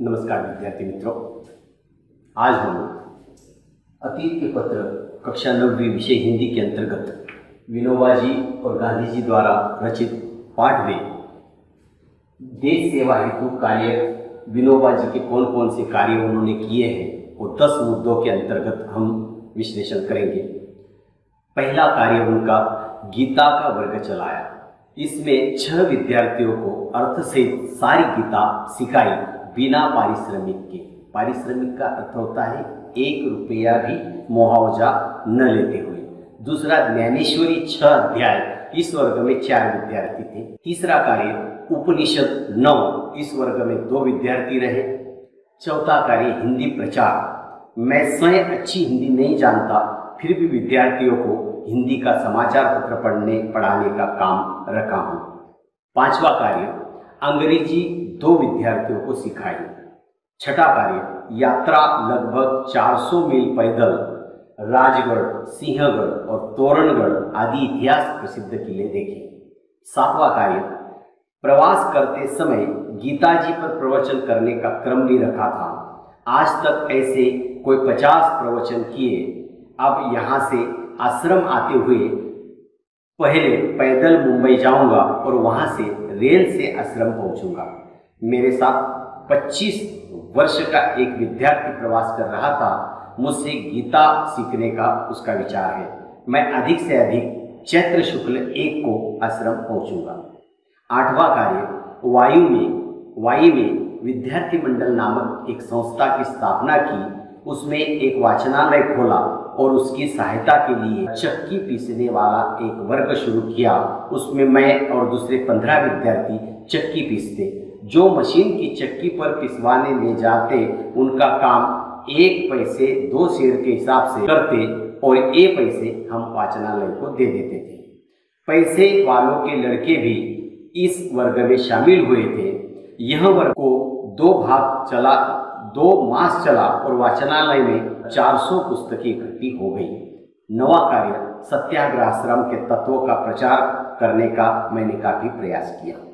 नमस्कार विद्यार्थी मित्रों। आज हम अतीत के पत्र, कक्षा नवी विषय हिंदी के अंतर्गत विनोबा जी और गांधी जी द्वारा रचित पाठ में देश सेवा हेतु कार्य, विनोबा जी के कौन कौन से कार्य उन्होंने किए हैं, वो दस मुद्दों के अंतर्गत हम विश्लेषण करेंगे। पहला कार्य उनका गीता का वर्ग चलाया। इसमें छह विद्यार्थियों को अर्थ से सारी गीता सिखाई। बिना पारिश्रमिक के। पारिश्रमिक का अर्थ होता है, एक रुपया भी मुआवजा न लेते हुए। दूसरा, ज्ञानेश्वरी छह अध्याय, इस वर्ग में चार विद्यार्थी थे। तीसरा कार्य, उपनिषद नौ, इस वर्ग में दो विद्यार्थी रहे। चौथा कार्य, हिंदी प्रचार। मैं स्वयं अच्छी हिंदी नहीं जानता, फिर भी विद्यार्थियों को हिंदी का समाचार पत्र पढ़ने, पढ़ाने का काम रखा हूँ। पांचवा कार्य, अंग्रेज़ी दो विद्यार्थियों को सिखाई। छठा कार्य, यात्रा लगभग 400 मील पैदल, राजगढ़, सिंहगढ़ और तोरणगढ़ आदि इतिहास प्रसिद्ध किले देखे। सातवां कार्य, प्रवास करते समय गीता जी पर प्रवचन करने का क्रम भी रखा था। आज तक ऐसे कोई पचास प्रवचन किए, अब यहाँ से आश्रम आते हुए पहले पैदल मुंबई जाऊँगा और वहाँ से रेल से आश्रम पहुंचूँगा। मेरे साथ 25 वर्ष का एक विद्यार्थी प्रवास कर रहा था। मुझसे गीता सीखने का उसका विचार है। मैं अधिक से अधिक चैत्र शुक्ल एक को आश्रम पहुंचूँगा। आठवां कार्य, वायु में वायु में विद्यार्थी मंडल नामक एक संस्था की स्थापना की। उसमें एक वाचनालय खोला और उसकी सहायता के लिए चक्की पीसने वाला एक वर्ग शुरू किया। उसमें मैं और दूसरे पंद्रह विद्यार्थी चक्की पीसते जो मशीन की चक्की पर पिसवाने ले जाते, उनका काम एक पैसे दो शेर के हिसाब से करते और ये पैसे हम वाचनालय को दे देते थे। पैसे वालों के लड़के भी इस वर्ग में शामिल हुए थे। यह वर्ग को दो भाग चला, दो मास चला और वाचनालय में 400 पुस्तकें इकट्ठी हो गई। नवा कार्य सत्याग्रह आश्रम के तत्वों का प्रचार करने का मैंने काफ़ी प्रयास किया।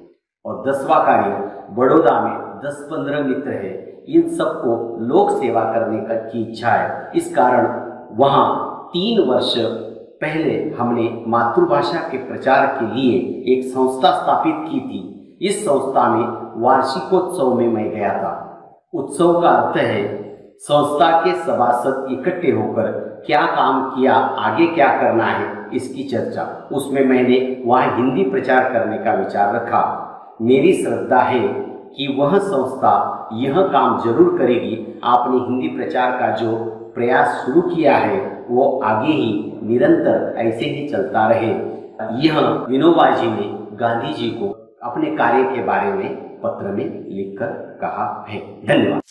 और दसवा कार्य, बड़ौदा में 10-15 मित्र है। इन सबको लोक सेवा करने का की इच्छा है। इस कारण वहाँ तीन वर्ष पहले हमने मातृभाषा के प्रचार के लिए एक संस्था स्थापित की थी। इस संस्था में वार्षिकोत्सव में मैं गया था। उत्सव का अर्थ है, संस्था के सभासद इकट्ठे होकर क्या काम किया, आगे क्या करना है, इसकी चर्चा। उसमें मैंने वहाँ हिंदी प्रचार करने का विचार रखा। मेरी श्रद्धा है कि वह संस्था यह काम ज़रूर करेगी। आपने हिंदी प्रचार का जो प्रयास शुरू किया है, वो आगे ही निरंतर ऐसे ही चलता रहे। यह विनोबा जी ने गांधी जी को अपने कार्य के बारे में पत्र में लिखकर कहा है। धन्यवाद।